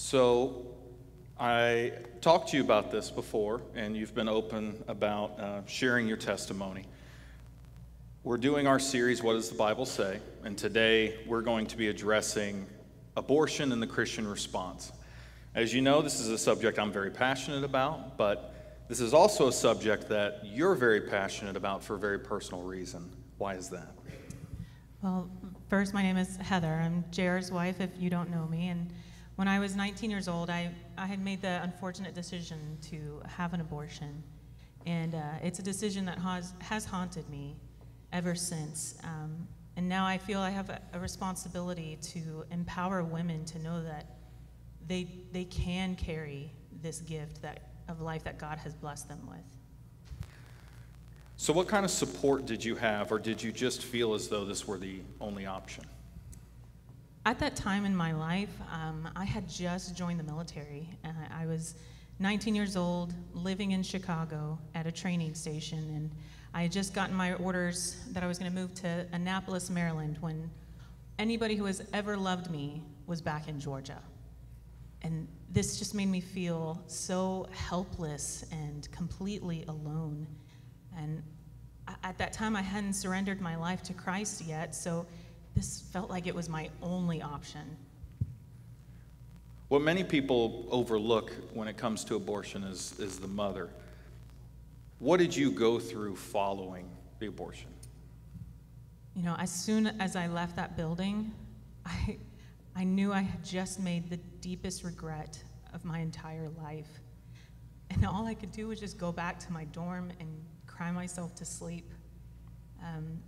So, I talked to you about this before, and you've been open about uh, sharing your testimony. We're doing our series, What Does the Bible Say? And today we're going to be addressing abortion and the Christian response. As you know, this is a subject I'm very passionate about, but this is also a subject that you're very passionate about for a very personal reason. Why is that? Well, first, my name is Heather. I'm JR's wife, if you don't know me. And when I was 19 years old, I, I had made the unfortunate decision to have an abortion. And uh, it's a decision that has, has haunted me ever since. Um, and now I feel I have a, a responsibility to empower women to know that they, they can carry this gift that, of life that God has blessed them with. So, what kind of support did you have, or did you just feel as though this were the only option? At that time in my life, um, I had just joined the military. I was 19 years old, living in Chicago at a training station, and I had just gotten my orders that I was going to move to Annapolis, Maryland, when anybody who has ever loved me was back in Georgia. And this just made me feel so helpless and completely alone. And at that time, I hadn't surrendered my life to Christ yet, so this felt like it was my only option. What many people overlook when it comes to abortion is, is the mother. What did you go through following the abortion? You know, as soon as I left that building, I, I knew I had just made the deepest regret of my entire life. And all I could do was just go back to my dorm and cry myself to sleep. Um,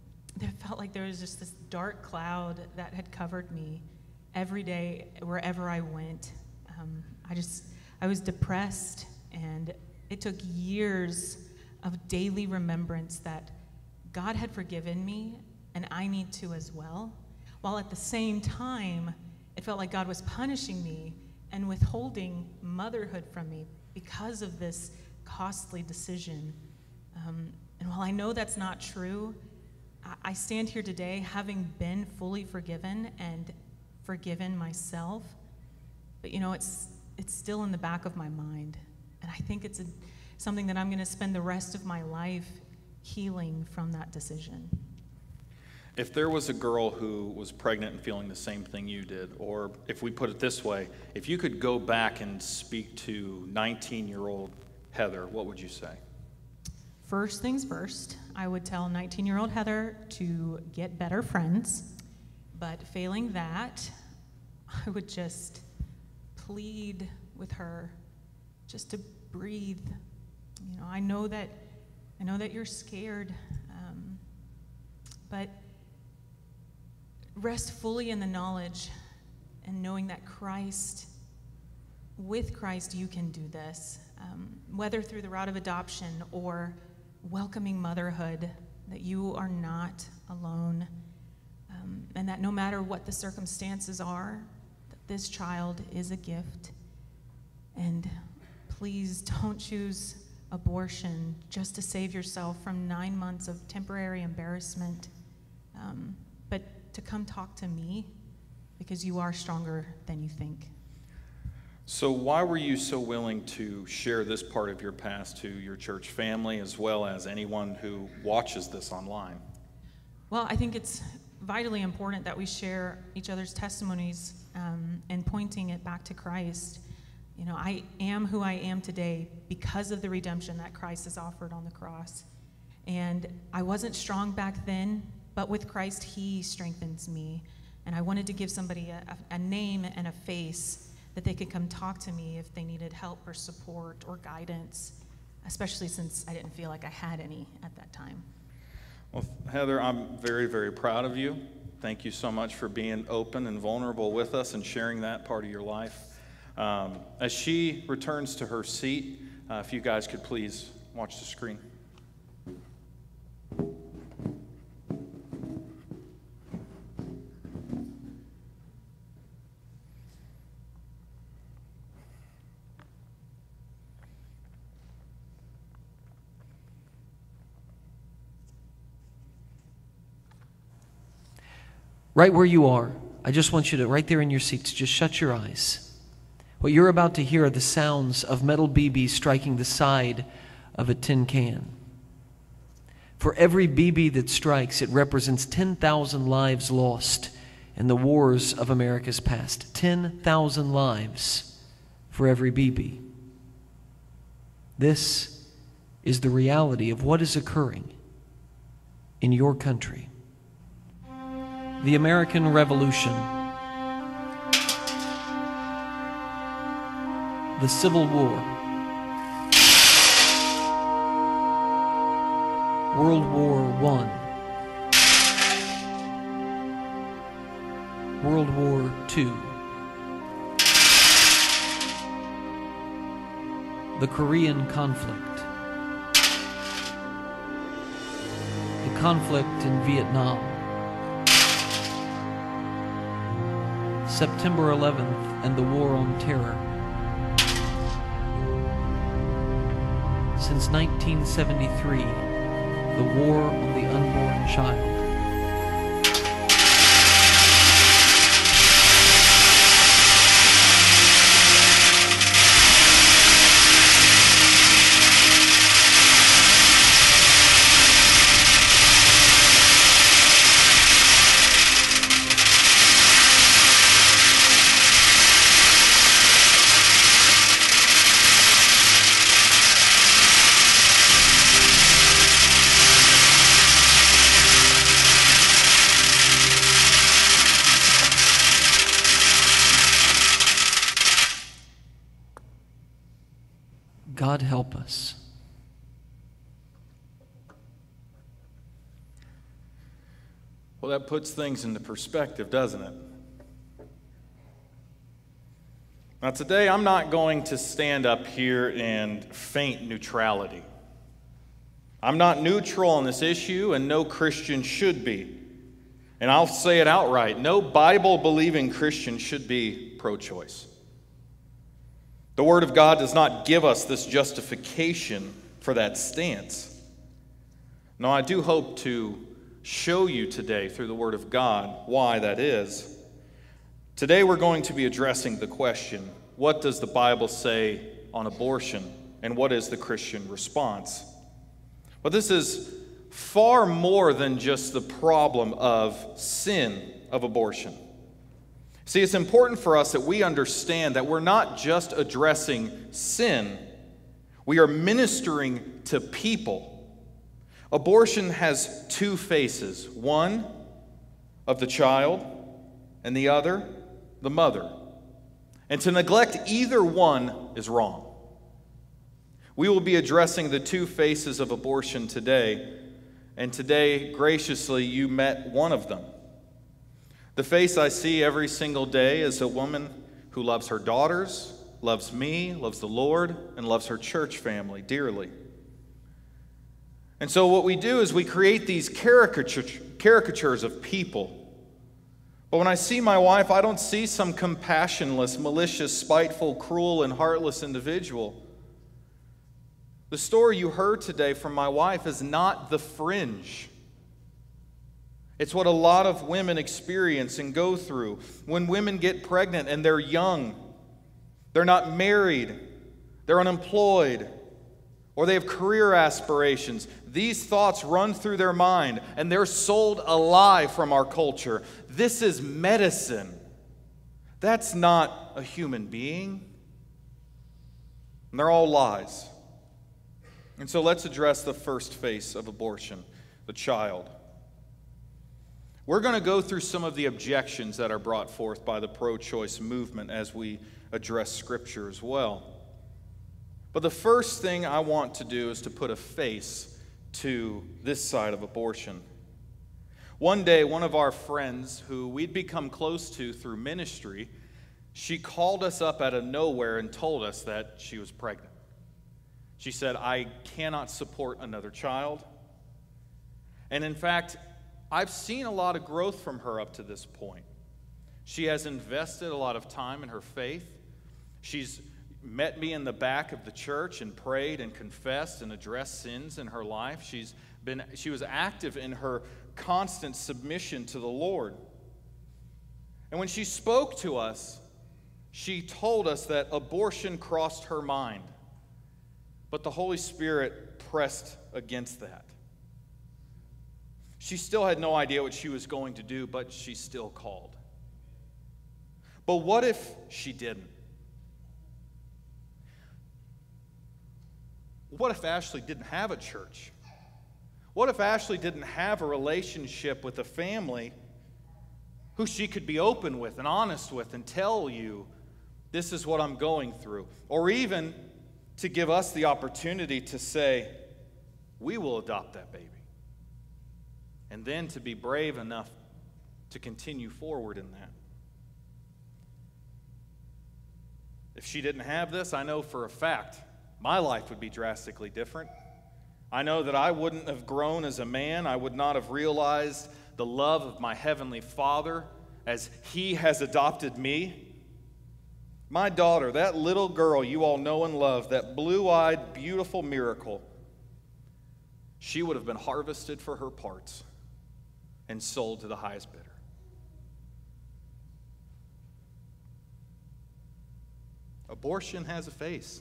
it felt like there was just this dark cloud that had covered me every day, wherever I went. Um, I just, I was depressed, and it took years of daily remembrance that God had forgiven me, and I need to as well. While at the same time, it felt like God was punishing me and withholding motherhood from me because of this costly decision. Um, and while I know that's not true, I stand here today having been fully forgiven and forgiven myself. But you know, it's, it's still in the back of my mind. And I think it's a, something that I'm going to spend the rest of my life healing from that decision. If there was a girl who was pregnant and feeling the same thing you did, or if we put it this way, if you could go back and speak to 19 year old Heather, what would you say? First things first, I would tell 19 year old Heather to get better friends. But failing that, I would just plead with her just to breathe. You know, I know that I know that you're scared, um, but rest fully in the knowledge and knowing that Christ, with Christ, you can do this, um, whether through the route of adoption or welcoming motherhood, that you are not alone, um, and that no matter what the circumstances are, this child is a gift. And please don't choose abortion just to save yourself from nine months of temporary embarrassment, um, but to come talk to me because you are stronger than you think. So, why were you so willing to share this part of your past to your church family as well as anyone who watches this online? Well, I think it's vitally important that we share each other's testimonies um, and pointing it back to Christ. You know, I am who I am today because of the redemption that Christ has offered on the cross. And I wasn't strong back then, but with Christ, He strengthens me. And I wanted to give somebody a, a name and a face that they could come talk to me if they needed help or support or guidance, especially since I didn't feel like I had any at that time. Well, Heather, I'm very, very proud of you. Thank you so much for being open and vulnerable with us and sharing that part of your life. Um, as she returns to her seat, uh, if you guys could please watch the screen. Right where you are, I just want you to, right there in your seats, just shut your eyes. What you're about to hear are the sounds of metal BBs striking the side of a tin can. For every BB that strikes, it represents 10,000 lives lost in the wars of America's past. 10,000 lives for every BB. This is the reality of what is occurring in your country. The American Revolution, the Civil War, World War I, World War II, the Korean conflict, the conflict in Vietnam, September 11th and the War on Terror. Since 1973, the War on the Unborn Child. Well, that puts things into perspective, doesn't it? Now, today I'm not going to stand up here and feign neutrality. I'm not neutral on this issue, and no Christian should be. And I'll say it outright no Bible believing Christian should be pro choice. The Word of God does not give us this justification for that stance. Now, I do hope to show you today through the Word of God why that is. Today we're going to be addressing the question what does the Bible say on abortion, and what is the Christian response? But this is far more than just the problem of sin of abortion. See, it's important for us that we understand that we're not just addressing sin, we are ministering to people. Abortion has two faces one of the child, and the other, the mother. And to neglect either one is wrong. We will be addressing the two faces of abortion today, and today, graciously, you met one of them. The face I see every single day is a woman who loves her daughters, loves me, loves the Lord, and loves her church family dearly. And so, what we do is we create these caricatures of people. But when I see my wife, I don't see some compassionless, malicious, spiteful, cruel, and heartless individual. The story you heard today from my wife is not the fringe. It's what a lot of women experience and go through. When women get pregnant and they're young, they're not married, they're unemployed, or they have career aspirations. These thoughts run through their mind and they're sold a lie from our culture. This is medicine. That's not a human being. And they're all lies. And so let's address the first face of abortion the child. We're going to go through some of the objections that are brought forth by the pro choice movement as we address Scripture as well. But the first thing I want to do is to put a face to this side of abortion. One day, one of our friends who we'd become close to through ministry, she called us up out of nowhere and told us that she was pregnant. She said, I cannot support another child. And in fact, I've seen a lot of growth from her up to this point. She has invested a lot of time in her faith. She's met me in the back of the church and prayed and confessed and addressed sins in her life. She's been she was active in her constant submission to the Lord. And when she spoke to us, she told us that abortion crossed her mind, but the Holy Spirit pressed against that. She still had no idea what she was going to do, but she still called. But what if she didn't? What if Ashley didn't have a church? What if Ashley didn't have a relationship with a family who she could be open with and honest with and tell you, this is what I'm going through? Or even to give us the opportunity to say, we will adopt that baby. And then to be brave enough to continue forward in that. If she didn't have this, I know for a fact my life would be drastically different. I know that I wouldn't have grown as a man. I would not have realized the love of my Heavenly Father as He has adopted me. My daughter, that little girl you all know and love, that blue eyed, beautiful miracle, she would have been harvested for her parts and sold to the highest bidder. Abortion has a face.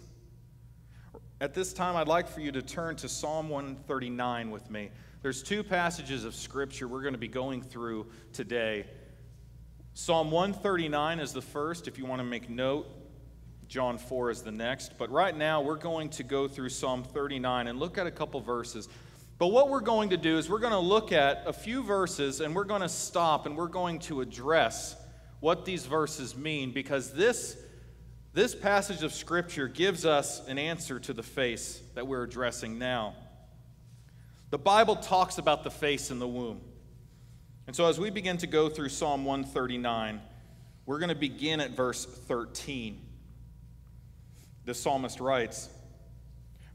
At this time, I'd like for you to turn to Psalm 139 with me. There's two passages of Scripture we're going to be going through today. Psalm 139 is the first, if you want to make note. John 4 is the next. But right now, we're going to go through Psalm 39 and look at a couple verses. But what we're going to do is we're going to look at a few verses and we're going to stop and we're going to address what these verses mean because this this passage of Scripture gives us an answer to the face that we're addressing now. The Bible talks about the face in the womb. And so, as we begin to go through Psalm 139, we're going to begin at verse 13. The psalmist writes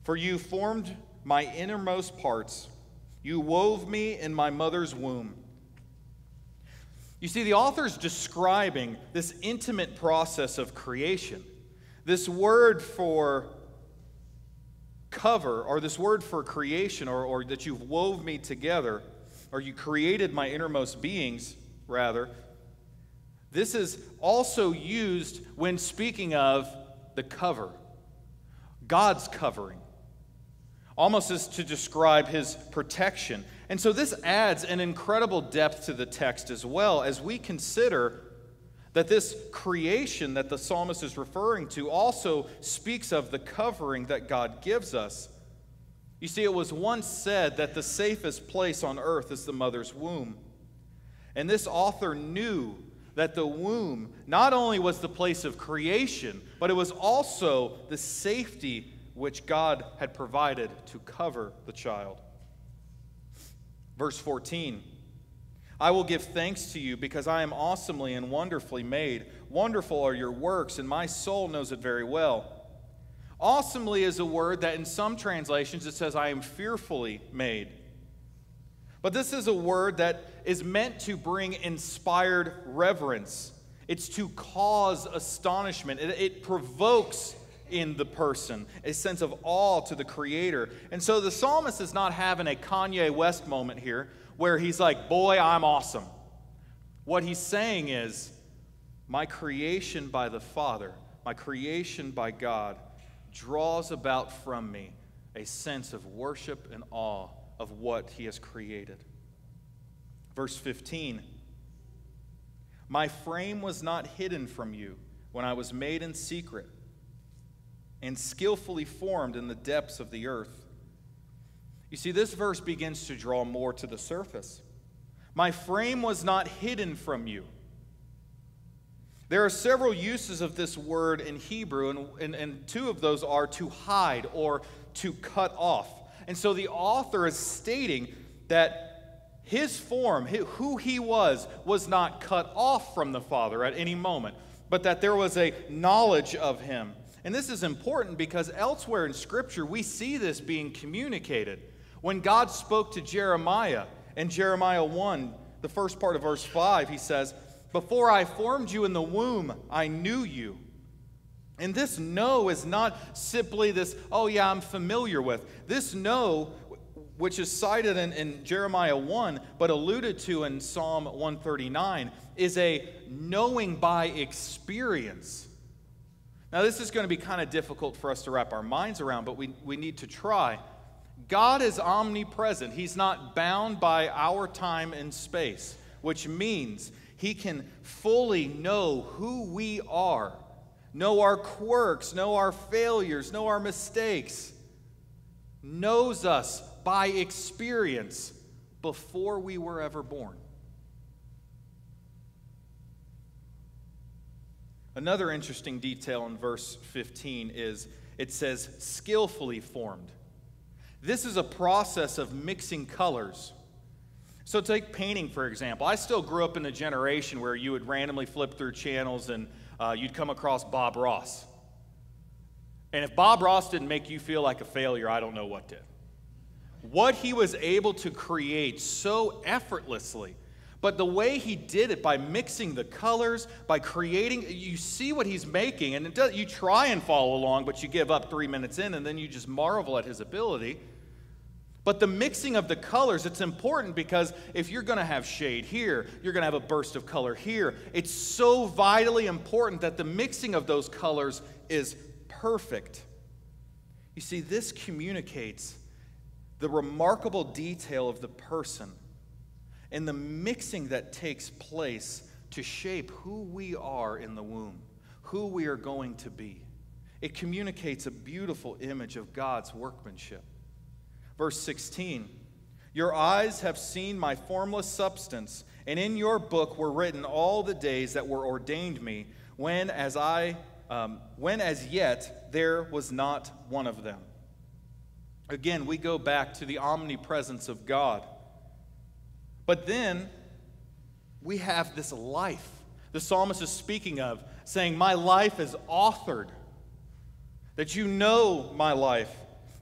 For you formed my innermost parts, you wove me in my mother's womb. You see, the author's describing this intimate process of creation. This word for cover, or this word for creation, or, or that you've wove me together, or you created my innermost beings, rather, this is also used when speaking of the cover, God's covering, almost as to describe his protection. And so this adds an incredible depth to the text as well as we consider that this creation that the psalmist is referring to also speaks of the covering that God gives us. You see, it was once said that the safest place on earth is the mother's womb. And this author knew that the womb not only was the place of creation, but it was also the safety which God had provided to cover the child. Verse 14 I will give thanks to you because I am awesomely and wonderfully made. Wonderful are your works, and my soul knows it very well. Awesomely is a word that in some translations it says, I am fearfully made. But this is a word that is meant to bring inspired reverence. It's to cause astonishment. It, it, provokes in the person a sense of awe to the Creator. And so the psalmist is not having a Kanye West moment here where he's like, Boy, I'm awesome. What he's saying is, My creation by the Father, my creation by God, draws about from me a sense of worship and awe of what he has created. Verse 15 My frame was not hidden from you when I was made in secret and skillfully formed in the depths of the earth. You see, this verse begins to draw more to the surface. My frame was not hidden from you. There are several uses of this word in Hebrew, and, and, and, two of those are to hide or to cut off. And so the author is stating that his form, who he was, was not cut off from the Father at any moment, but that there was a knowledge of him. And this is important because elsewhere in Scripture, we see this being communicated. When God spoke to Jeremiah in Jeremiah 1, the first part of verse 5, he says, Before I formed you in the womb, I knew you. And this know is not simply this, oh yeah, I'm familiar with. This know, which is cited in, in, Jeremiah 1, but alluded to in Psalm 139, is a knowing by experience. Now, this is going to be kind of difficult for us to wrap our minds around, but we, we need to try. God is omnipresent, He's not bound by our time and space, which means He can fully know who we are, know our quirks, know our failures, know our mistakes, knows us by experience before we were ever born. Another interesting detail in verse 15 is it says, skillfully formed. This is a process of mixing colors. So, take painting, for example. I still grew up in a generation where you would randomly flip through channels and uh, you'd come across Bob Ross. And if Bob Ross didn't make you feel like a failure, I don't know what did. What he was able to create so effortlessly but the way he did it by mixing the colors, by creating, you see what he's making, and does, you try and follow along, but you give up three minutes in, and then you just marvel at his ability. But the mixing of the colors, it's important because if you're going to have shade here, you're going to have a burst of color here. It's so vitally important that the mixing of those colors is perfect. You see, this communicates the remarkable detail of the person and the mixing that takes place to shape who we are in the womb, who we are going to be. It communicates a beautiful image of God's workmanship. Verse 16 Your eyes have seen my formless substance, and in your book were written all the days that were ordained me, when as I um, when as yet there was not one of them. Again, we go back to the omnipresence of God. But then we have this life the psalmist is speaking of, saying, My life is authored, that you know my life.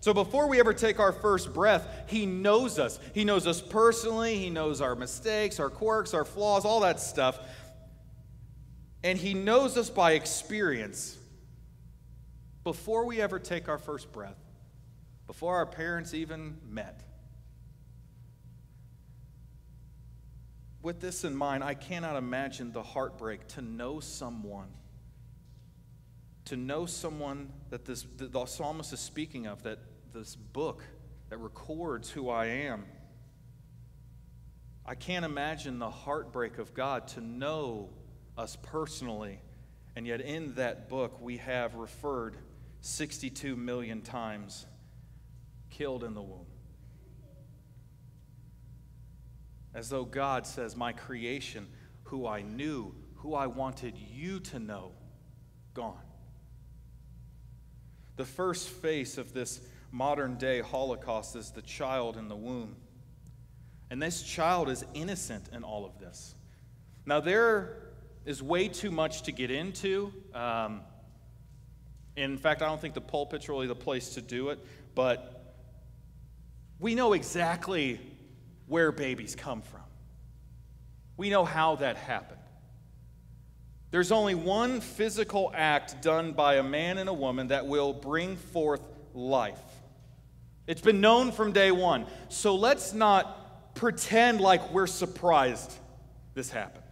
So before we ever take our first breath, he knows us. He knows us personally, he knows our mistakes, our quirks, our flaws, all that stuff. And he knows us by experience before we ever take our first breath, before our parents even met. With this in mind, I cannot imagine the heartbreak to know someone, to know someone that this, the psalmist is speaking of, that this book that records who I am. I can't imagine the heartbreak of God to know us personally, and yet in that book we have referred 62 million times killed in the womb. As though God says, My creation, who I knew, who I wanted you to know, gone. The first face of this modern day Holocaust is the child in the womb. And this child is innocent in all of this. Now, there is way too much to get into. Um, in fact, I don't think the pulpit's really the place to do it, but we know exactly where babies come from. We know how that happened. There's only one physical act done by a man and a woman that will bring forth life. It's been known from day one. So let's not pretend like we're surprised this happened.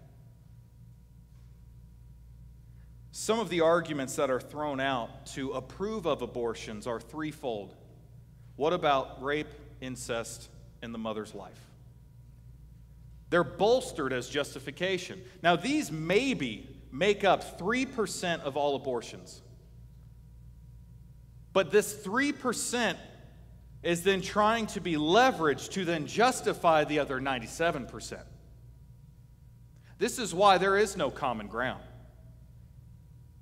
Some of the arguments that are thrown out to approve of abortions are threefold. What about rape, incest, and the mother's life? They're bolstered as justification. Now, these maybe make up 3% of all abortions. But this 3% is then trying to be leveraged to then justify the other 97%. This is why there is no common ground.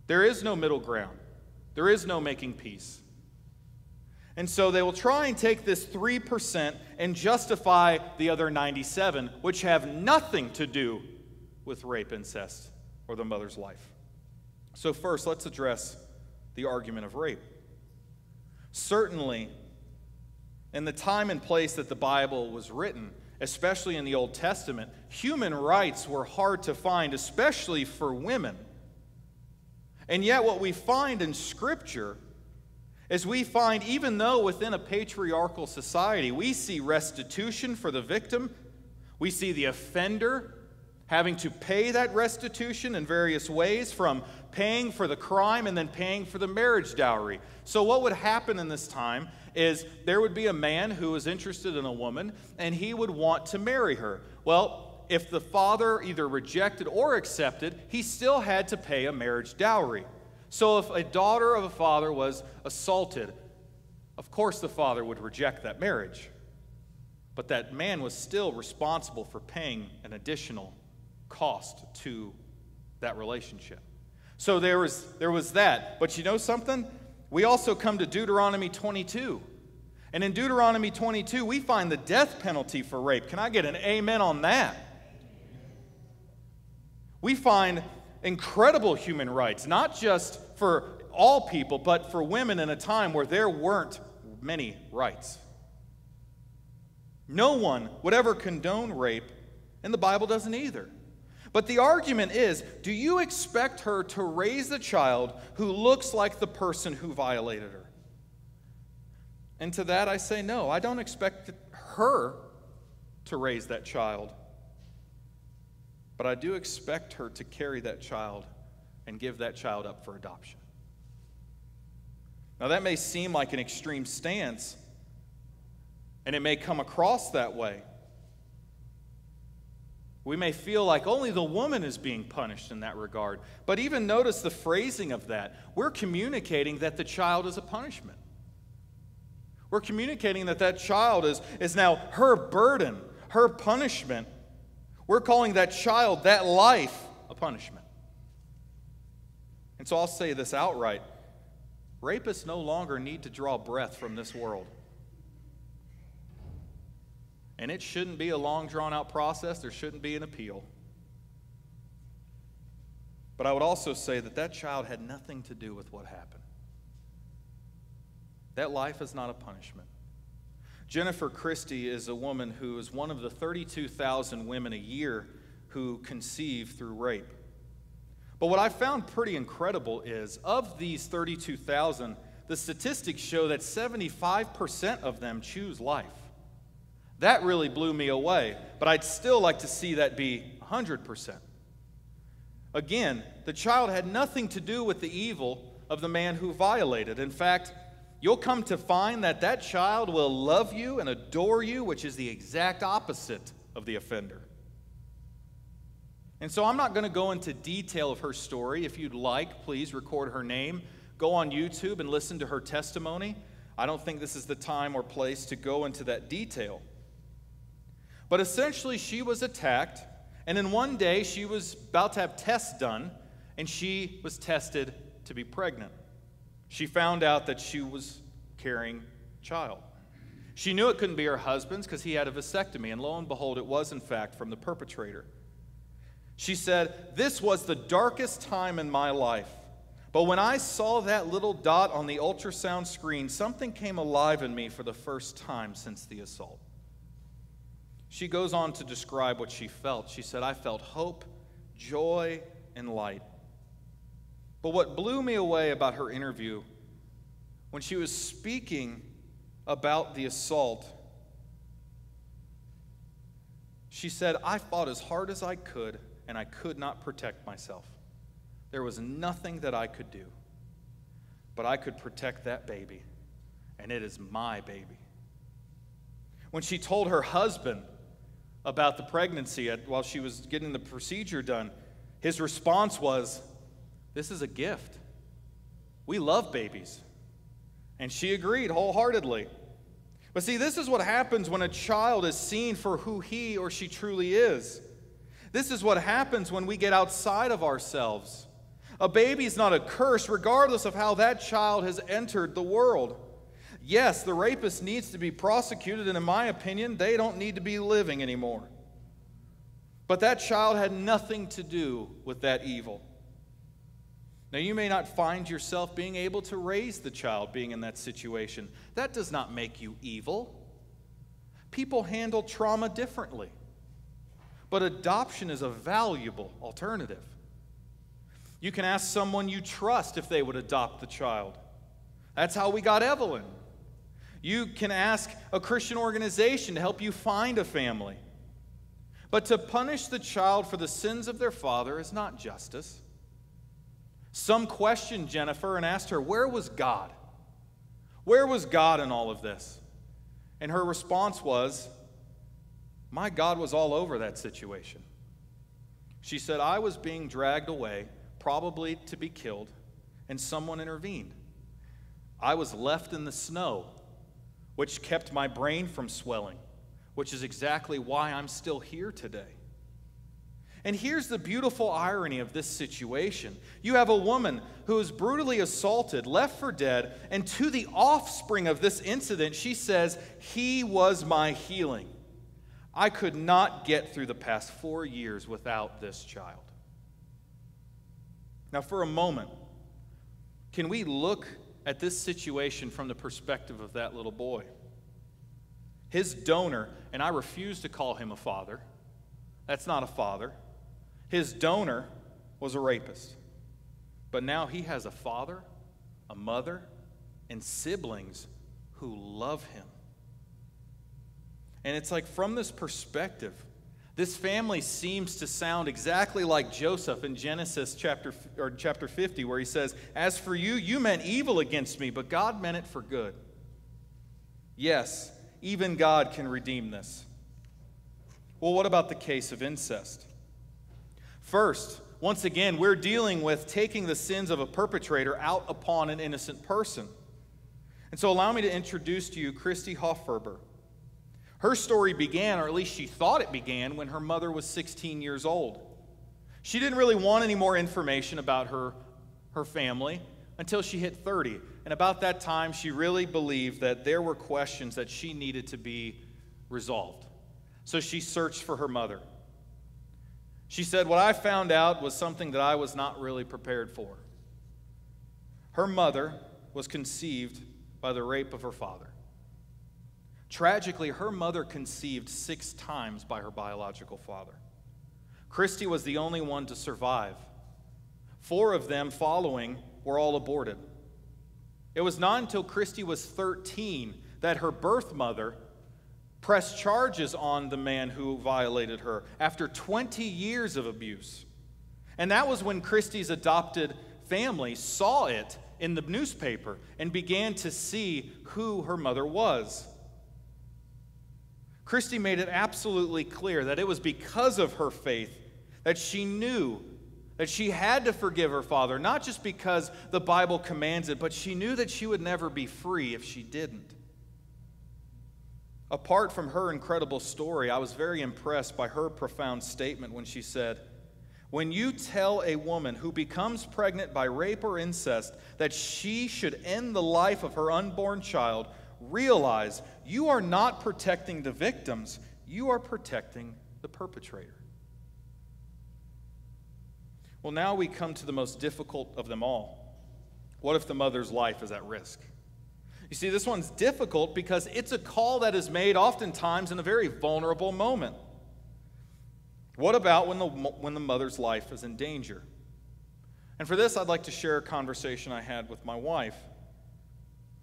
There is no middle ground. There is no making peace. And so they will try and take this 3% and justify the other 97, which have nothing to do with rape, incest, or the mother's life. So, first, let's address the argument of rape. Certainly, in the time and place that the Bible was written, especially in the Old Testament, human rights were hard to find, especially for women. And yet, what we find in Scripture as we find, even though within a patriarchal society we see restitution for the victim, we see the offender having to pay that restitution in various ways from paying for the crime and then paying for the marriage dowry. So, what would happen in this time is there would be a man who was interested in a woman and he would want to marry her. Well, if the father either rejected or accepted, he still had to pay a marriage dowry. So, if a daughter of a father was assaulted, of course the father would reject that marriage. But that man was still responsible for paying an additional cost to that relationship. So there was, there was that. But you know something? We also come to Deuteronomy 22. And in Deuteronomy 22, we find the death penalty for rape. Can I get an amen on that? We find incredible human rights, not just for all people, but for women in a time where there weren't many rights. No one would ever condone rape, and the Bible doesn't either. But the argument is do you expect her to raise a child who looks like the person who violated her? And to that I say no. I don't expect her to raise that child. But I do expect her to carry that child and give that child up for adoption. Now, that may seem like an extreme stance, and it may come across that way. We may feel like only the woman is being punished in that regard. But even notice the phrasing of that. We're communicating that the child is a punishment. We're communicating that that child is, is now her burden, her punishment. We're calling that child, that life, a punishment. And so I'll say this outright rapists no longer need to draw breath from this world. And it shouldn't be a long, drawn out process. There shouldn't be an appeal. But I would also say that that child had nothing to do with what happened. That life is not a punishment. Jennifer Christie is a woman who is one of the 32,000 women a year who conceive through rape. But what I found pretty incredible is of these 32,000, the statistics show that 75% of them choose life. That really blew me away, but I'd still like to see that be 100%. Again, the child had nothing to do with the evil of the man who violated. In fact, you'll come to find that that child will love you and adore you, which is the exact opposite of the offender. And so I'm not going to go into detail of her story. If you'd like, please record her name. Go on YouTube and listen to her testimony. I don't think this is the time or place to go into that detail. But essentially, she was attacked, and in one day, she was about to have tests done, and she was tested to be pregnant. She found out that she was carrying a child. She knew it couldn't be her husband's because he had a vasectomy, and lo and behold, it was in fact from the perpetrator. She said, This was the darkest time in my life. But when I saw that little dot on the ultrasound screen, something came alive in me for the first time since the assault. She goes on to describe what she felt. She said, I felt hope, joy, and light. But what blew me away about her interview, when she was speaking about the assault, she said, I fought as hard as I could, and I could not protect myself. There was nothing that I could do, but I could protect that baby, and it is my baby. When she told her husband about the pregnancy while she was getting the procedure done, his response was, This is a gift. We love babies. And she agreed wholeheartedly. But see, this is what happens when a child is seen for who he or she truly is. This is what happens when we get outside of ourselves. A baby is not a curse, regardless of how that child has entered the world. Yes, the rapist needs to be prosecuted, and in my opinion, they don't need to be living anymore. But that child had nothing to do with that evil. Now, you may not find yourself being able to raise the child being in that situation. That does not make you evil. People handle trauma differently. But adoption is a valuable alternative. You can ask someone you trust if they would adopt the child. That's how we got Evelyn. You can ask a Christian organization to help you find a family. But to punish the child for the sins of their father is not justice. Some questioned Jennifer and asked her, Where was God? Where was God in all of this? And her response was, My God was all over that situation. She said, I was being dragged away, probably to be killed, and someone intervened. I was left in the snow, which kept my brain from swelling, which is exactly why I'm still here today. And here's the beautiful irony of this situation you have a woman who is brutally assaulted, left for dead, and to the offspring of this incident, she says, He was my healing. I could not get through the past four years without this child. Now, for a moment, can we look at this situation from the perspective of that little boy? His donor, and I refuse to call him a father, that's not a father. His donor was a rapist. But now he has a father, a mother, and siblings who love him. And it's like from this perspective, this family seems to sound exactly like Joseph in Genesis chapter, or chapter 50, where he says, As for you, you meant evil against me, but God meant it for good. Yes, even God can redeem this. Well, what about the case of incest? First, once again, we're dealing with taking the sins of a perpetrator out upon an innocent person. And so, allow me to introduce to you Kristi Hofferber. Her story began, or at least she thought it began, when her mother was 16 years old. She didn't really want any more information about her, her family until she hit 30. And about that time, she really believed that there were questions that she needed to be resolved. So she searched for her mother. She said, What I found out was something that I was not really prepared for. Her mother was conceived by the rape of her father. Tragically, her mother conceived six times by her biological father. Kristi was the only one to survive. Four of them following were all aborted. It was not until Kristi was 13 that her birth mother pressed charges on the man who violated her after 20 years of abuse. And that was when Kristi's adopted family saw it in the newspaper and began to see who her mother was. Christy made it absolutely clear that it was because of her faith that she knew that she had to forgive her father, not just because the Bible commands it, but she knew that she would never be free if she didn't. Apart from her incredible story, I was very impressed by her profound statement when she said, When you tell a woman who becomes pregnant by rape or incest that she should end the life of her unborn child, realize you are not protecting the victims, you are protecting the perpetrator. Well, now we come to the most difficult of them all. What if the mother's life is at risk? You see, this one's difficult because it's a call that is made oftentimes in a very vulnerable moment. What about when the, when the mother's life is in danger? And for this, I'd like to share a conversation I had with my wife.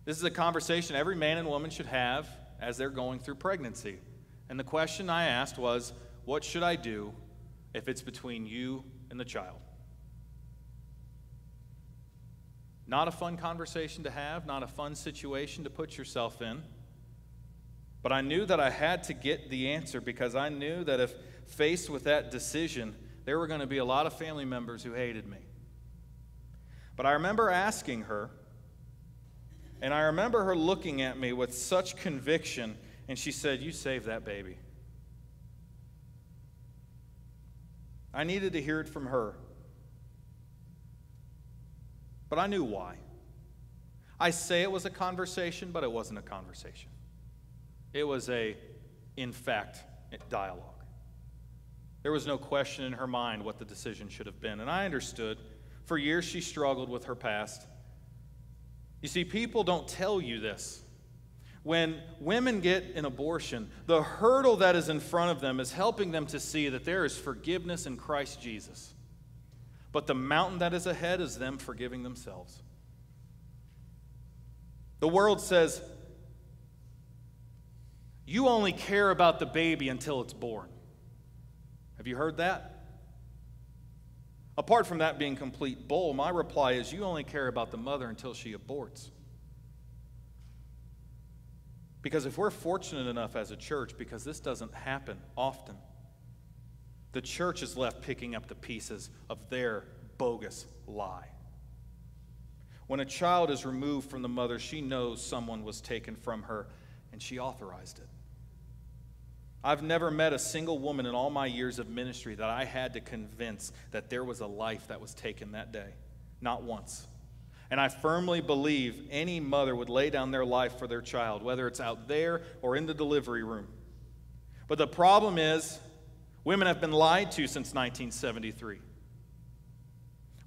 This is a conversation every man and woman should have as they're going through pregnancy. And the question I asked was, What should I do if it's between you and the child? Not a fun conversation to have, not a fun situation to put yourself in. But I knew that I had to get the answer because I knew that if faced with that decision, there were going to be a lot of family members who hated me. But I remember asking her, and I remember her looking at me with such conviction, and she said, You saved that baby. I needed to hear it from her. But I knew why. I say it was a conversation, but it wasn't a conversation. It was a, in fact, dialogue. There was no question in her mind what the decision should have been. And I understood. For years, she struggled with her past. You see, people don't tell you this. When women get an abortion, the hurdle that is in front of them is helping them to see that there is forgiveness in Christ Jesus. But the mountain that is ahead is them forgiving themselves. The world says, you only care about the baby until it's born. Have you heard that? Apart from that being complete bull, my reply is you only care about the mother until she aborts. Because if we're fortunate enough as a church, because this doesn't happen often, the church is left picking up the pieces of their bogus lie. When a child is removed from the mother, she knows someone was taken from her and she authorized it. I've never met a single woman in all my years of ministry that I had to convince that there was a life that was taken that day. Not once. And I firmly believe any mother would lay down their life for their child, whether it's out there or in the delivery room. But the problem is, women have been lied to since 1973.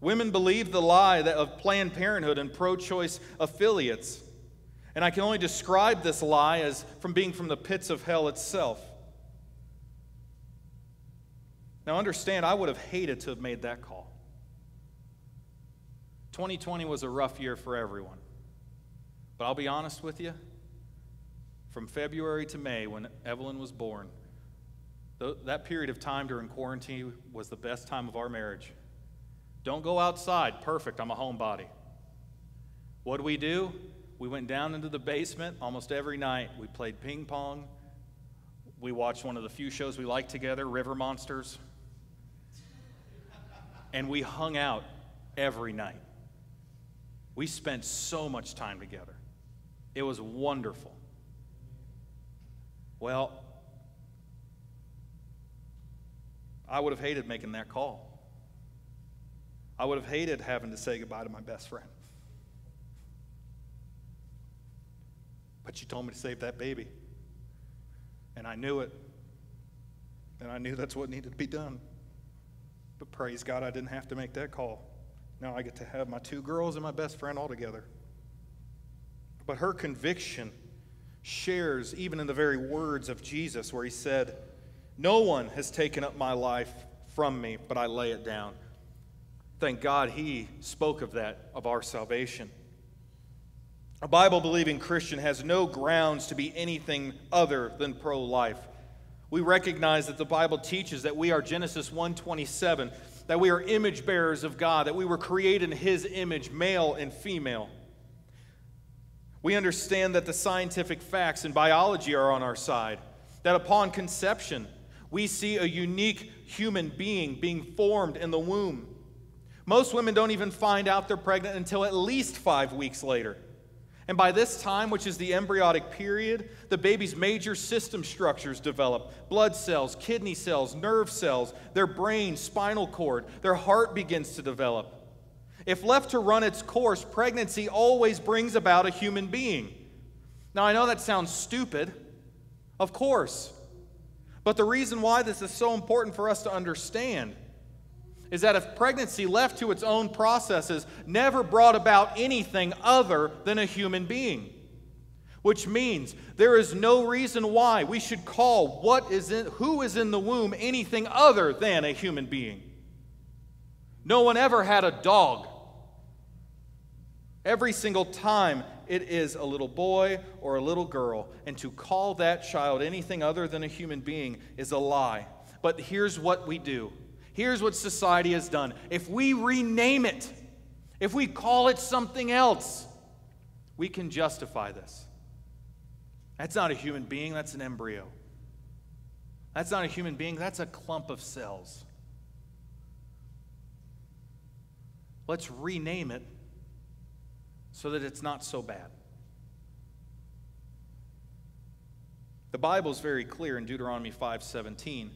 Women believe the lie of Planned Parenthood and pro choice affiliates. And I can only describe this lie as from being from the pits of hell itself. Now, understand, I would have hated to have made that call. 2020 was a rough year for everyone. But I'll be honest with you, from February to May, when Evelyn was born, that period of time during quarantine was the best time of our marriage. Don't go outside. Perfect. I'm a homebody. What do we do? We went down into the basement almost every night. We played ping pong. We watched one of the few shows we liked together, River Monsters and we hung out every night. We spent so much time together. It was wonderful. Well, I would have hated making that call. I would have hated having to say goodbye to my best friend. But you told me to save that baby. And I knew it. And I knew that's what needed to be done. But praise God, I didn't have to make that call. Now I get to have my two girls and my best friend all together. But her conviction shares even in the very words of Jesus, where he said, No one has taken up my life from me, but I lay it down. Thank God he spoke of that, of our salvation. A Bible believing Christian has no grounds to be anything other than pro life. We recognize that the Bible teaches that we are Genesis 1:27, that we are image bearers of God, that we were created in his image, male and female. We understand that the scientific facts and biology are on our side, that upon conception, we see a unique human being being formed in the womb. Most women don't even find out they're pregnant until at least five weeks later. And by this time, which is the embryonic period, the baby's major system structures develop blood cells, kidney cells, nerve cells, their brain, spinal cord, their heart begins to develop. If left to run its course, pregnancy always brings about a human being. Now, I know that sounds stupid, of course. But the reason why this is so important for us to understand is that if pregnancy left to its own processes never brought about anything other than a human being. Which means there is no reason why we should call what is in, who is in the womb anything other than a human being. No one ever had a dog. Every single time it is a little boy or a little girl, and to call that child anything other than a human being is a lie. But here's what we do Here's what society has done if we rename it, if we call it something else, we can justify this. That's not a human being, that's an embryo. That's not a human being, that's a clump of cells. Let's rename it so that it's not so bad. The Bible is very clear in Deuteronomy 5:17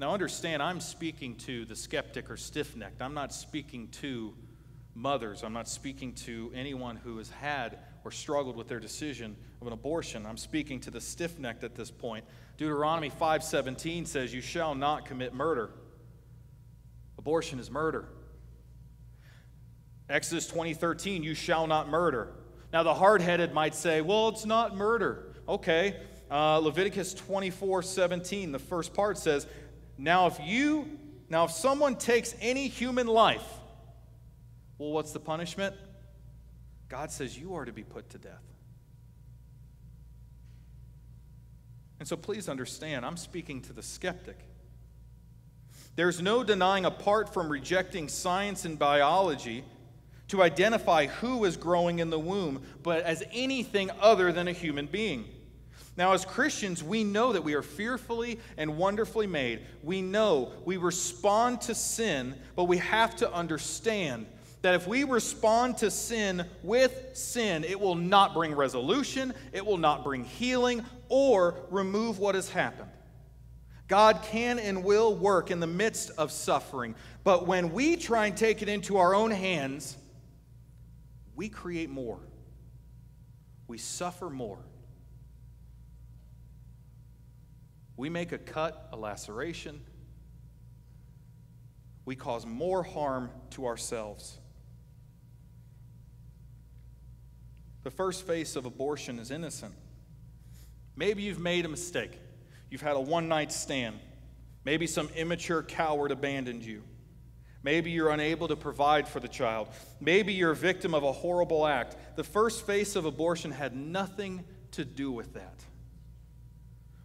now, understand, I'm speaking to the skeptic or stiff necked. I'm not speaking to mothers. I'm not speaking to anyone who has had or struggled with their decision of an abortion. I'm speaking to the stiff necked at this point. Deuteronomy 5:17 says, "You shall not commit murder." Abortion is murder. Exodus 20:13, "You shall not murder." Now the hard-headed might say, "Well, it's not murder." Okay. Uh, Leviticus 24:17, the first part says, now, if you, now if someone takes any human life, well, what's the punishment? God says you are to be put to death. And so please understand, I'm speaking to the skeptic. There's no denying, apart from rejecting science and biology, to identify who is growing in the womb, but as anything other than a human being. Now, as Christians, we know that we are fearfully and wonderfully made. We know we respond to sin, but we have to understand that if we respond to sin with sin, it will not bring resolution, it will not bring healing, or remove what has happened. God can and will work in the midst of suffering, but when we try and take it into our own hands, we create more. We suffer more. We make a cut, a laceration. We cause more harm to ourselves. The first face of abortion is innocent. Maybe you've made a mistake. You've had a one night stand. Maybe some immature coward abandoned you. Maybe you're unable to provide for the child. Maybe you're a victim of a horrible act. The first face of abortion had nothing to do with that.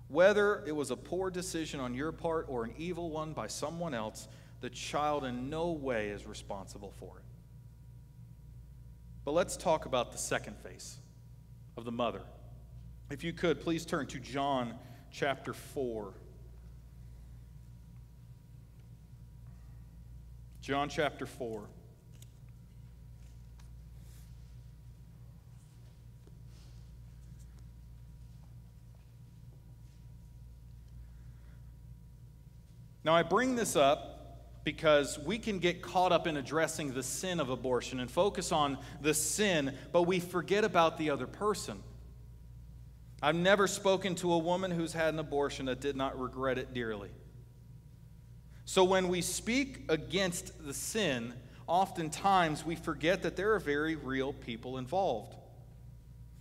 Whether it was a poor decision on your part or an evil one by someone else, the child in no way is responsible for it. But let's talk about the second face of the mother. If you could, please turn to John chapter 4. John chapter 4. Now, I bring this up because we can get caught up in addressing the sin of abortion and focus on the sin, but we forget about the other person. I've never spoken to a woman who's had an abortion that did not regret it dearly. So when we speak against the sin, oftentimes we forget that there are very real people involved.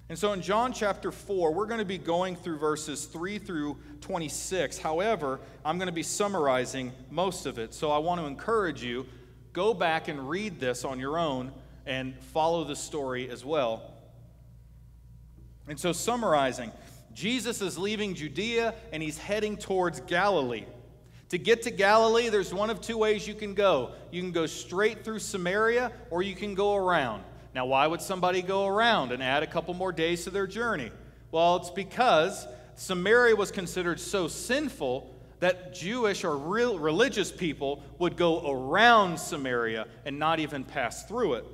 And so in John chapter 4, we're going to be going through verses 3 through 26. However, I'm going to be summarizing most of it. So I want to encourage you go back and read this on your own and follow the story as well. And so summarizing, Jesus is leaving Judea and he's heading towards Galilee. To get to Galilee, there's one of two ways you can go. You can go straight through Samaria or you can go around. Now, why would somebody go around and add a couple more days to their journey? Well, it's because Samaria was considered so sinful that Jewish or real religious people would go around Samaria and not even pass through it.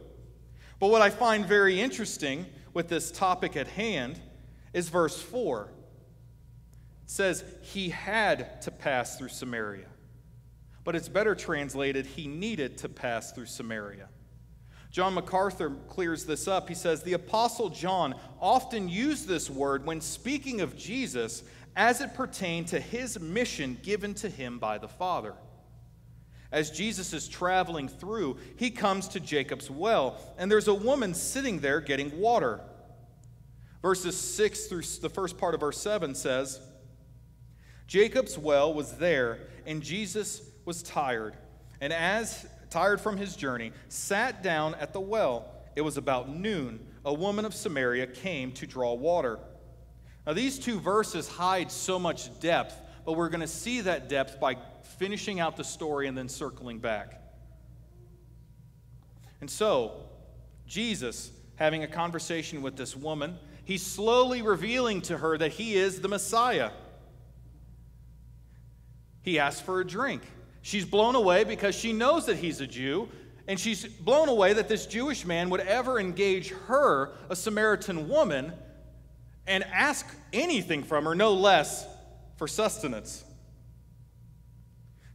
But what I find very interesting with this topic at hand is verse 4. Says, He had to pass through Samaria. But it's better translated, He needed to pass through Samaria. John MacArthur clears this up. He says, The Apostle John often used this word when speaking of Jesus as it pertained to his mission given to him by the Father. As Jesus is traveling through, he comes to Jacob's well, and there's a woman sitting there getting water. Verses 6 through the first part of verse 7 says, Jacob's well was there, and Jesus was tired. And as tired from his journey, sat down at the well. It was about noon. A woman of Samaria came to draw water. Now, these two verses hide so much depth, but we're going to see that depth by finishing out the story and then circling back. And so, Jesus, having a conversation with this woman, he's slowly revealing to her that he is the Messiah. He asks for a drink. She's blown away because she knows that he's a Jew, and she's blown away that this Jewish man would ever engage her, a Samaritan woman, and ask anything from her, no less for sustenance.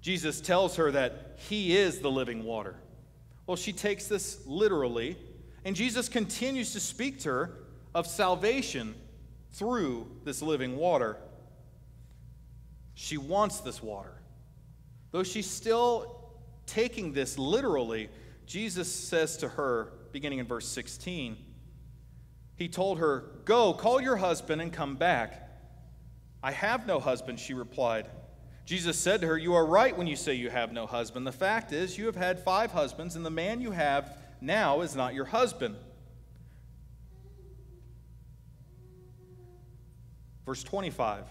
Jesus tells her that he is the living water. Well, she takes this literally, and Jesus continues to speak to her of salvation through this living water. She wants this water. Though she's still taking this literally, Jesus says to her, beginning in verse 16, He told her, Go, call your husband and come back. I have no husband, she replied. Jesus said to her, You are right when you say you have no husband. The fact is, you have had five husbands, and the man you have now is not your husband. Verse 25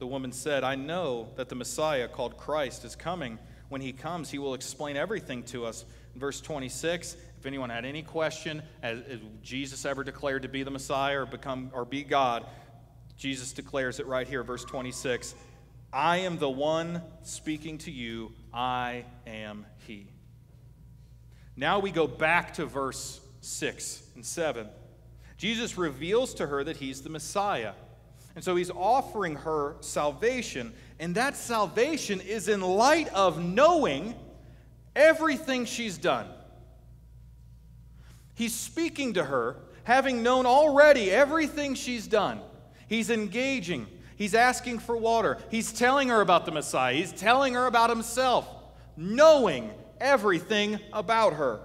The woman said, I know that the Messiah, called Christ, is coming. When he comes, he will explain everything to us. In verse 26, if anyone had any question, as, as Jesus ever declared to be the Messiah or become or be God, Jesus declares it right here, verse 26. I am the one speaking to you. I am he. Now we go back to verse 6 and 7. Jesus reveals to her that he's the Messiah. And so he's offering her salvation. And that salvation is in light of knowing everything she's done. He's speaking to her, having known already everything she's done. He's engaging. He's asking for water. He's telling her about the Messiah. He's telling her about himself, knowing everything about her.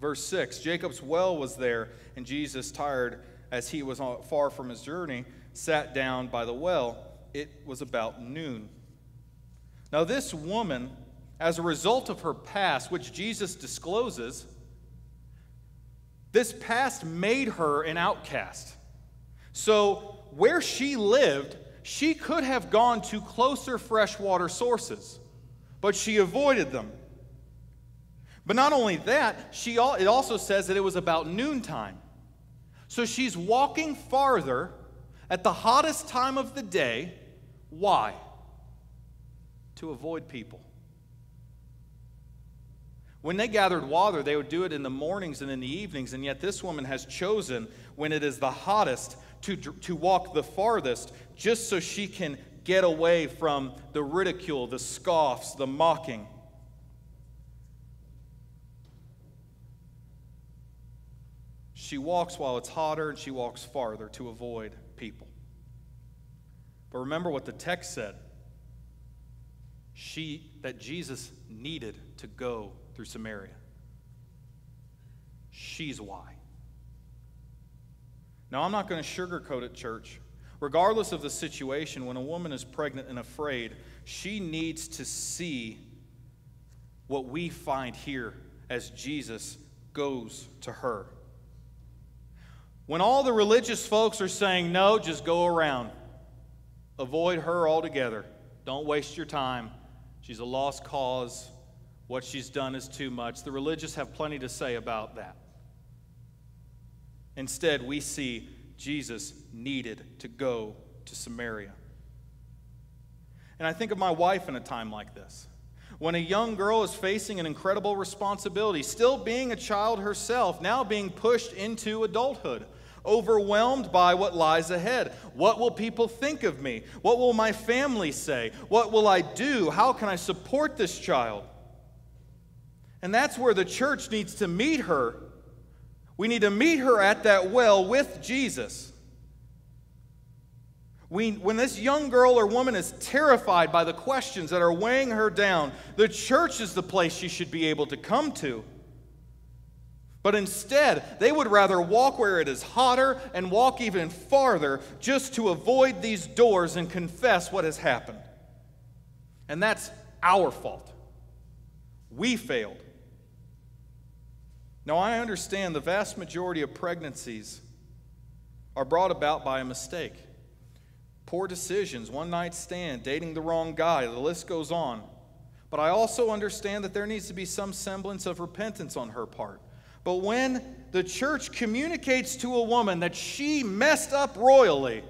Verse 6 Jacob's well was there, and Jesus, tired as he was far from his journey, sat down by the well. It was about noon. Now, this woman, as a result of her past, which Jesus discloses, this past made her an outcast. So, where she lived, she could have gone to closer freshwater sources, but she avoided them. But not only that, she, it also says that it was about noontime. So she's walking farther at the hottest time of the day. Why? To avoid people. When they gathered water, they would do it in the mornings and in the evenings, and yet this woman has chosen, when it is the hottest, to, to walk the farthest just so she can get away from the ridicule, the scoffs, the mocking. She walks while it's hotter and she walks farther to avoid people. But remember what the text said. She that Jesus needed to go through Samaria. She's why. Now, I'm not going to sugarcoat it, church. Regardless of the situation, when a woman is pregnant and afraid, she needs to see what we find here as Jesus goes to her. When all the religious folks are saying, no, just go around, avoid her altogether. Don't waste your time. She's a lost cause. What she's done is too much. The religious have plenty to say about that. Instead, we see Jesus needed to go to Samaria. And I think of my wife in a time like this. When a young girl is facing an incredible responsibility, still being a child herself, now being pushed into adulthood, overwhelmed by what lies ahead. What will people think of me? What will my family say? What will I do? How can I support this child? And that's where the church needs to meet her. We need to meet her at that well with Jesus. We, when this young girl or woman is terrified by the questions that are weighing her down, the church is the place she should be able to come to. But instead, they would rather walk where it is hotter and walk even farther just to avoid these doors and confess what has happened. And that's our fault. We failed. Now, I understand the vast majority of pregnancies are brought about by a mistake. Poor decisions, one night stand, dating the wrong guy, the list goes on. But I also understand that there needs to be some semblance of repentance on her part. But when the church communicates to a woman that she messed up royally,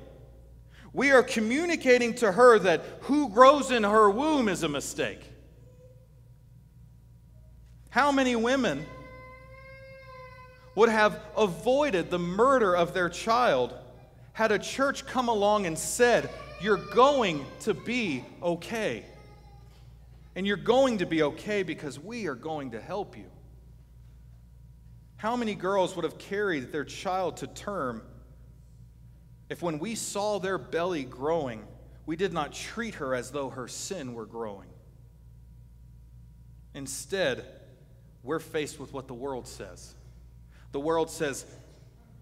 we are communicating to her that who grows in her womb is a mistake. How many women would have avoided the murder of their child had a church come along and said, You're going to be okay? And you're going to be okay because we are going to help you. How many girls would have carried their child to term if, when we saw their belly growing, we did not treat her as though her sin were growing? Instead, we're faced with what the world says. The world says,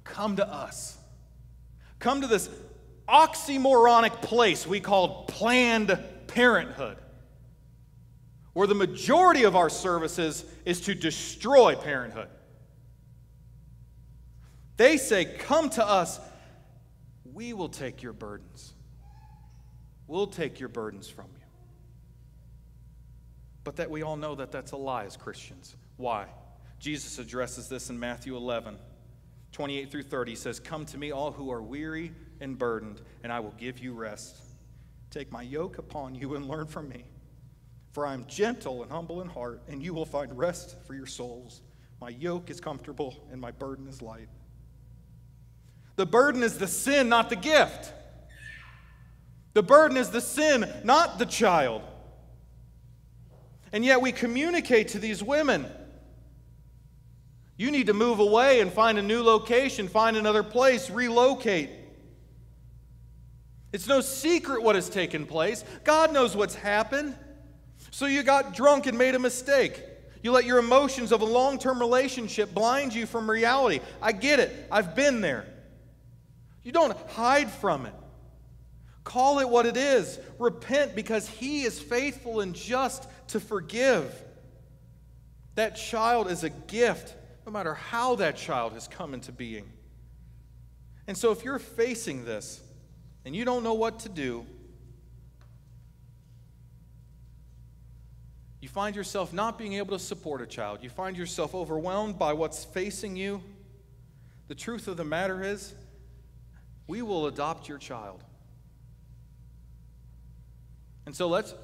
Come to us. Come to this oxymoronic place we call Planned Parenthood, where the majority of our services is to destroy parenthood. They say, Come to us, we will take your burdens. We'll take your burdens from you. But that we all know that that's a lie as Christians. Why? Jesus addresses this in Matthew 11, 28 through 30. He says, Come to me, all who are weary and burdened, and I will give you rest. Take my yoke upon you and learn from me. For I am gentle and humble in heart, and you will find rest for your souls. My yoke is comfortable, and my burden is light. The burden is the sin, not the gift. The burden is the sin, not the child. And yet we communicate to these women you need to move away and find a new location, find another place, relocate. It's no secret what has taken place. God knows what's happened. So you got drunk and made a mistake. You let your emotions of a long term relationship blind you from reality. I get it, I've been there. You don't hide from it. Call it what it is. Repent because He is faithful and just to forgive. That child is a gift, no matter how that child has come into being. And so, if you're facing this and you don't know what to do, you find yourself not being able to support a child, you find yourself overwhelmed by what's facing you, the truth of the matter is, we will adopt your child. And so let's,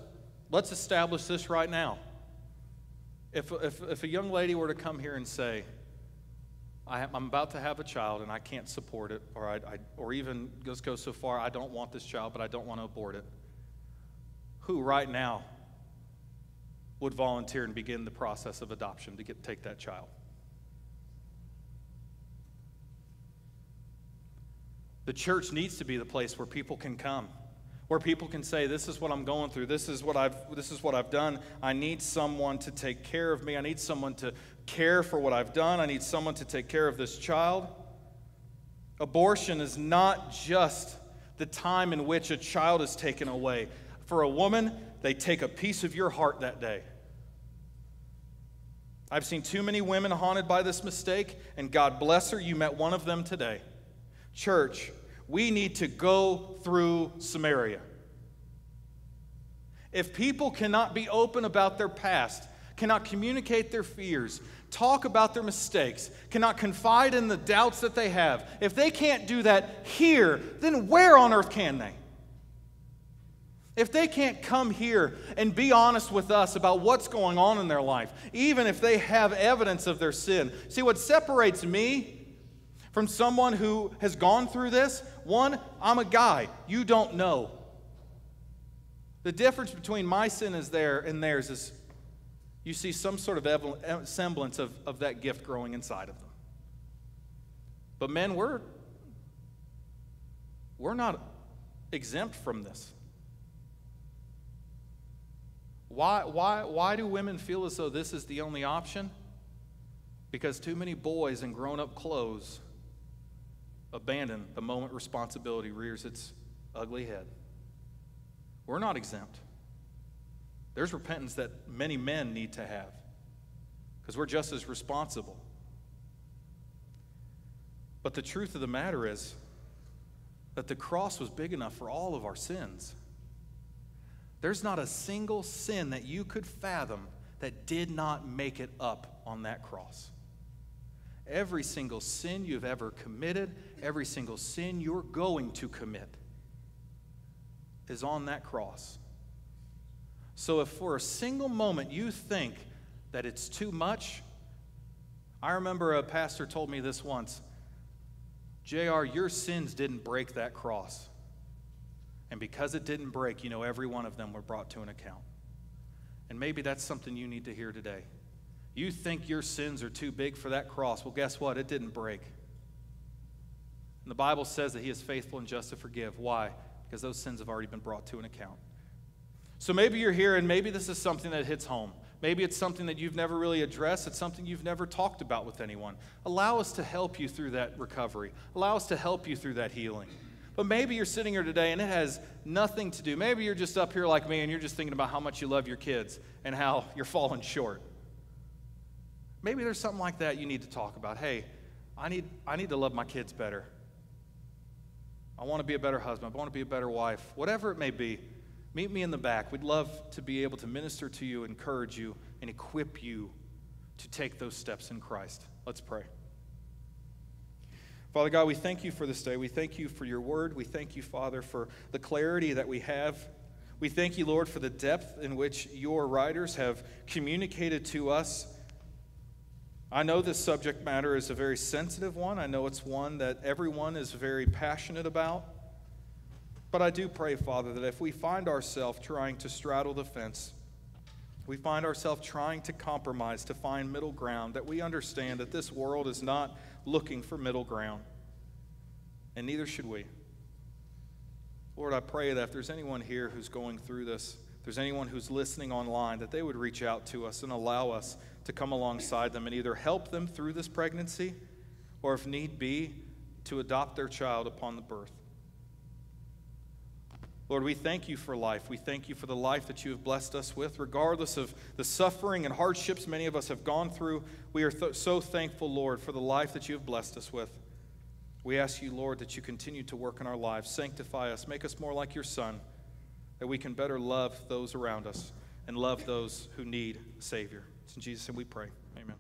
let's establish this right now. If, if, if a young lady were to come here and say, I am about to have a child and I can't support it, or, I, I, or even let's go so far, I don't want this child, but I don't want to abort it, who right now would volunteer and begin the process of adoption to get, take that child? The church needs to be the place where people can come, where people can say, This is what I'm going through. This is what I've, this is what I've done. I need someone to take care of me. I need someone to care for what I've done. I need someone to take care of this child. Abortion is not just the time in which a child is taken away. For a woman, they take a piece of your heart that day. I've seen too many women haunted by this mistake, and God bless her, you met one of them today. Church, we need to go through Samaria. If people cannot be open about their past, cannot communicate their fears, talk about their mistakes, cannot confide in the doubts that they have, if they can't do that here, then where on earth can they? If they can't come here and be honest with us about what's going on in their life, even if they have evidence of their sin, see what separates me from someone who has gone through this, one, I'm a guy. You don't know. The difference between my sin is there and theirs is you see some sort of eh, semblance of, of that gift growing inside of them. But men, we're, we're not exempt from this. Why, why, why do women feel as though this is the only option? Because too many boys in grown up clothes abandon the moment responsibility rears its ugly head. We're not exempt. There's repentance that many men need to have because we're just as responsible. But the truth of the matter is that the cross was big enough for all of our sins. There's not a single sin that you could fathom that did not make it up on that cross. Every single sin you've ever committed, every single sin you're going to commit, is on that cross. So if for a single moment you think that it's too much, I remember a pastor told me this once JR, your sins didn't break that cross. And because it didn't break, you know, every one of them were brought to an account. And maybe that's something you need to hear today. You think your sins are too big for that cross. Well, guess what? It didn't break. And the Bible says that He is faithful and just to forgive. Why? Because those sins have already been brought to an account. So maybe you're here and maybe this is something that hits home. Maybe it's something that you've never really addressed. It's something you've never talked about with anyone. Allow us to help you through that recovery. Allow us to help you through that healing. But maybe you're sitting here today and it has nothing to do. Maybe you're just up here like me and you're just thinking about how much you love your kids and how you're falling short. Maybe there's something like that you need to talk about. Hey, I need, I need to love my kids better. I want to be a better husband. I want to be a better wife. Whatever it may be, meet me in the back. We'd love to be able to minister to you, encourage you, and equip you to take those steps in Christ. Let's pray. Father God, we thank you for this day. We thank you for your word. We thank you, Father, for the clarity that we have. We thank you, Lord, for the depth in which your writers have communicated to us. I know this subject matter is a very sensitive one. I know it's one that everyone is very passionate about. But I do pray, Father, that if we find ourselves trying to straddle the fence, we find ourselves trying to compromise to find middle ground, that we understand that this world is not looking for middle ground. And neither should we. Lord, I pray that if there's anyone here who's going through this, if there's anyone who's listening online, that they would reach out to us and allow us to come alongside them and either help them through this pregnancy or, if need be, to adopt their child upon the birth. Lord, we thank you for life. We thank you for the life that you have blessed us with. Regardless of the suffering and hardships many of us have gone through, we are th- so thankful, Lord, for the life that you have blessed us with. We ask you, Lord, that you continue to work in our lives, sanctify us, make us more like your Son, that we can better love those around us and love those who need a Savior. It's in Jesus' name we pray. Amen.